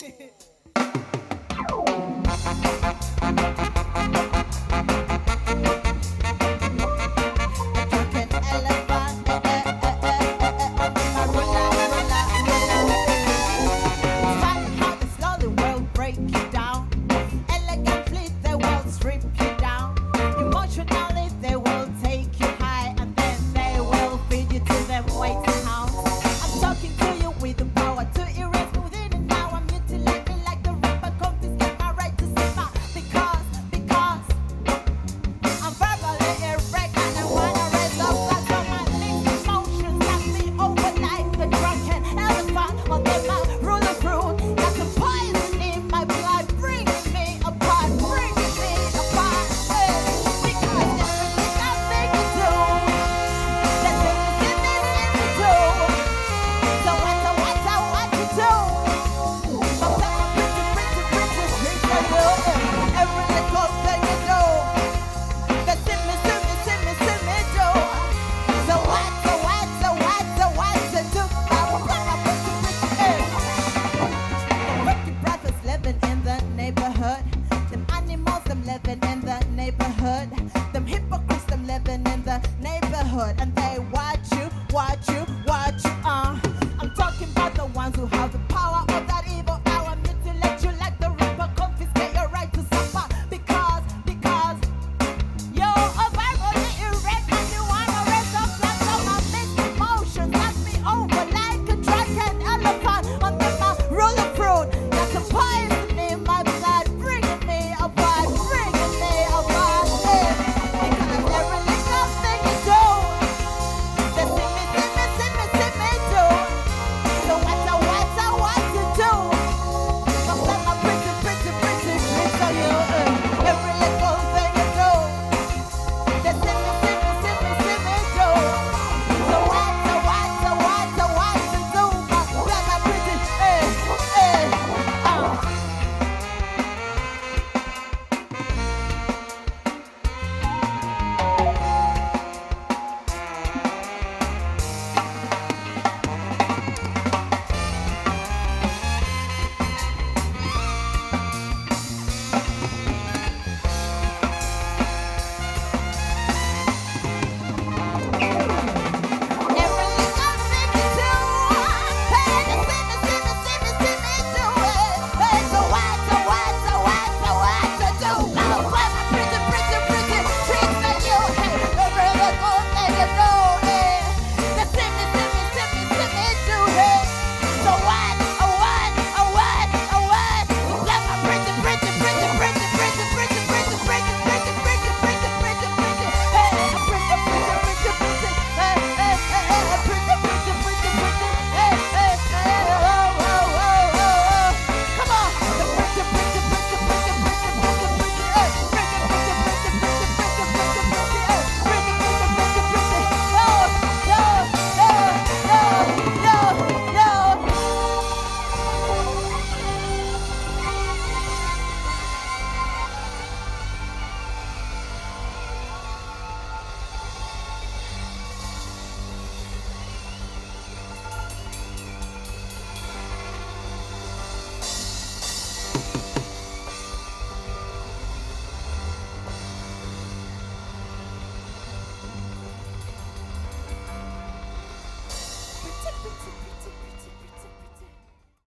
nih. hood. And they watch you, watch you,